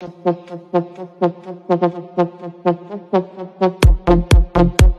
Thank you.